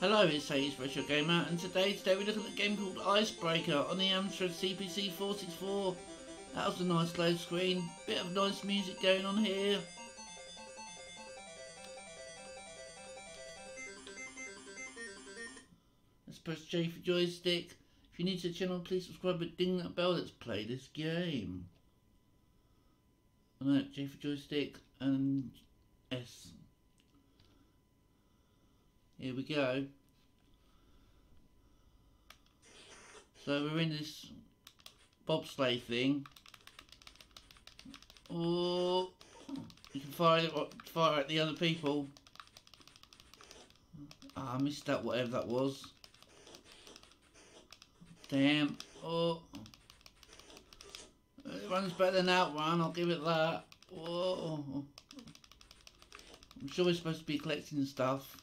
Hello, it's 80s Retro Gamer, and today, today we're looking at a game called Icebreaker on the Amstrad CPC 464. That was a nice load screen, bit of nice music going on here. Let's press J for joystick. If you're new to the channel, please subscribe and ding that bell. Let's play this game. Oh, no, J for joystick and S. Here we go. So we're in this bobsleigh thing. Oh, you can fire it, fire at the other people. Ah, I missed that, whatever that was. Damn. Oh. It runs better than that one, I'll give it that. Whoa. I'm sure we're supposed to be collecting stuff.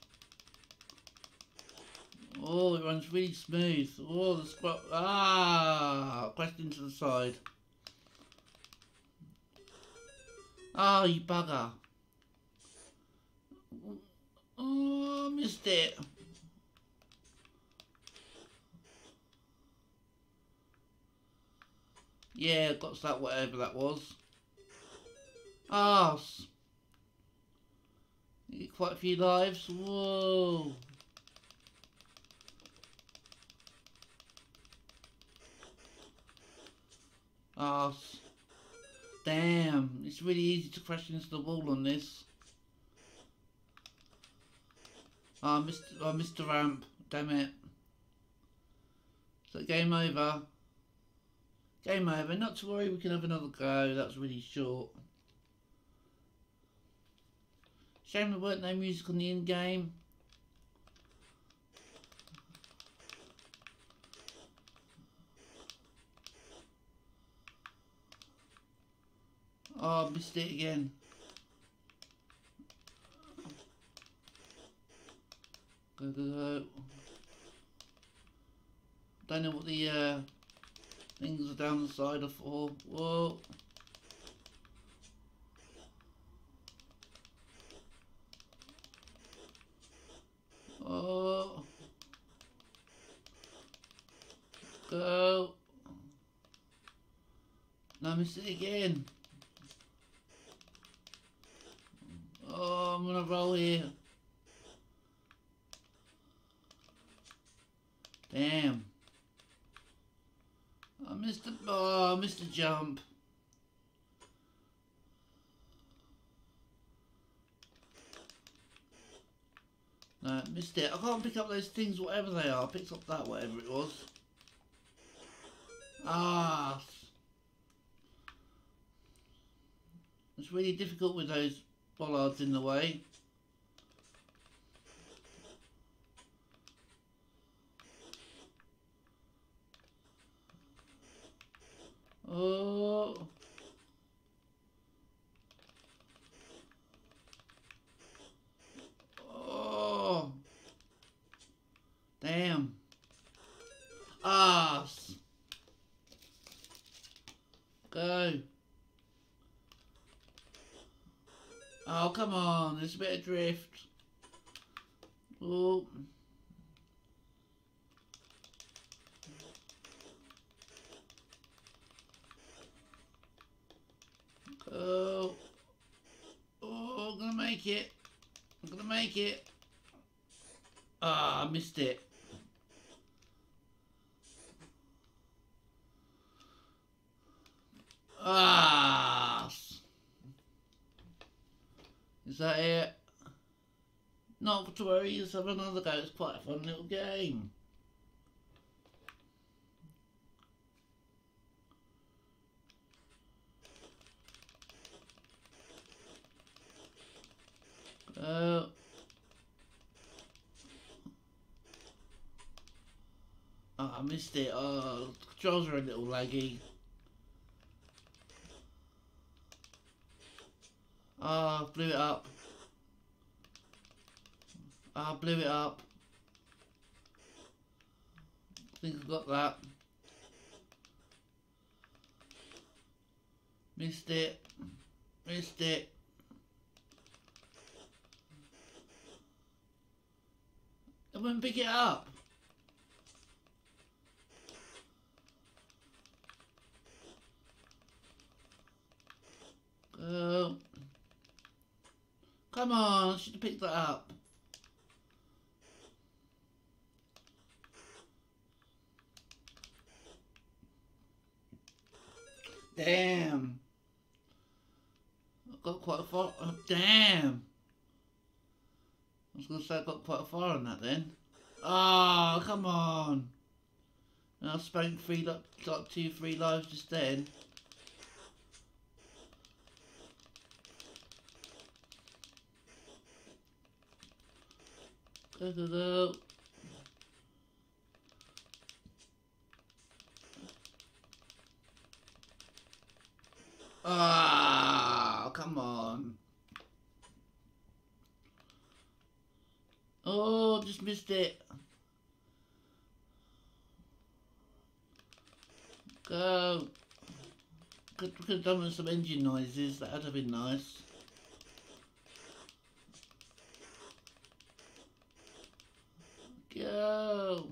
Oh, it runs really smooth. Oh, the squat. Ah, question to the side. Ah, oh, you bugger. Oh, missed it. Yeah, got that whatever that was. Ah, quite a few lives. Whoa. Oh, damn. It's really easy to crash into the wall on this. Oh, Mr. Oh, Mr. Ramp. Damn it. So game over. Game over. Not to worry, we can have another go. That was really short. Shame there weren't no music on the in-game. Oh, missed it again. Go, go, go. Don't know what the uh, things are down the side are for. Whoa. Oh. Go. No, I missed it again. Um, oh, I'm gonna roll here. Damn. Uh, I missed the uh, oh, I missed the jump. Uh, no, missed it. I can't pick up those things, whatever they are. I picked up that, whatever it was. Ah. It's really difficult with those bollards in the way. There's a bit of drift. Oh. Oh. Oh, I'm gonna make it. I'm gonna make it. Ah, I missed it. Ah. Is that it? Not to worry, let's have another go. It's quite a fun little game. Uh, oh, I missed it. Oh, controls are a little laggy. Ah, oh, blew it up. Ah, oh, blew it up. I think I've got that. Missed it. Missed it. I wouldn't pick it up. Go. Come on, I should have picked that up. Damn. I got quite far. Oh, damn. I was going to say I got quite far on that then. Oh, come on. And I spent three, like, two, three lives just then. Go, go. Ah, oh, come on. Oh, just missed it. Go. Could, could have done with some engine noises. That would have been nice. Go.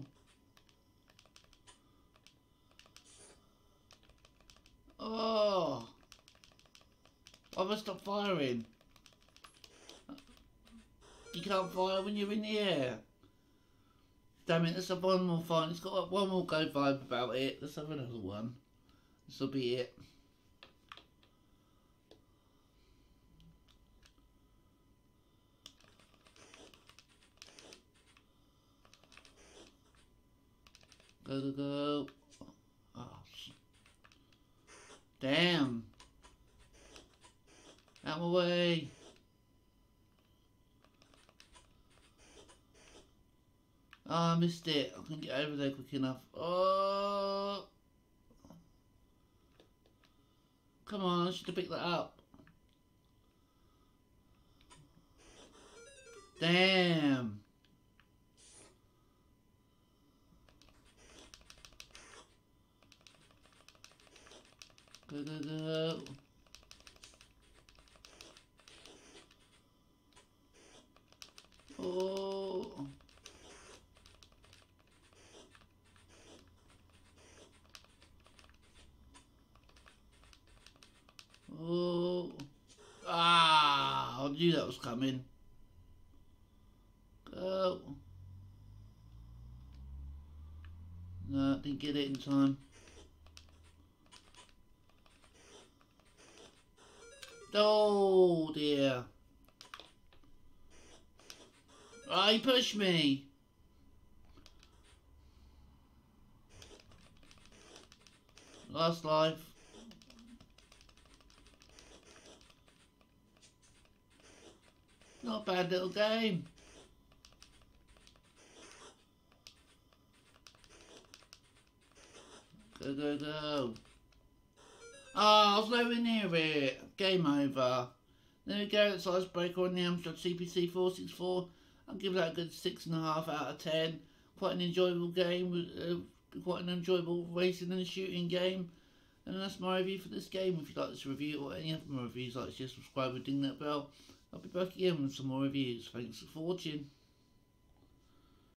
Oh. I must stop firing. You can't fire when you're in the air. Damn it, let's have one more fight. It's got one more go vibe about it. Let's have another one. This will be it. Go, go, go. Oh, damn. Out my way. Oh, I missed it. I couldn't get over there quick enough. Oh. Come on, I should have picked that up. Damn. Go, go, go. Oh. Oh. Ah, I knew that was coming. Go. No, didn't get it in time. Oh dear. Oh, he pushed me. Last life. Not bad little game. Go, go, go. Oh, I was nowhere near it. Game over. There we go, it's Icebreaker on the Amstrad CPC 464. I'll give that a good 6.5 out of 10. Quite an enjoyable game, uh, quite an enjoyable racing and shooting game. And that's my review for this game. If you like this review or any other reviews, like just subscribe and ding that bell. I'll be back again with some more reviews. Thanks for watching.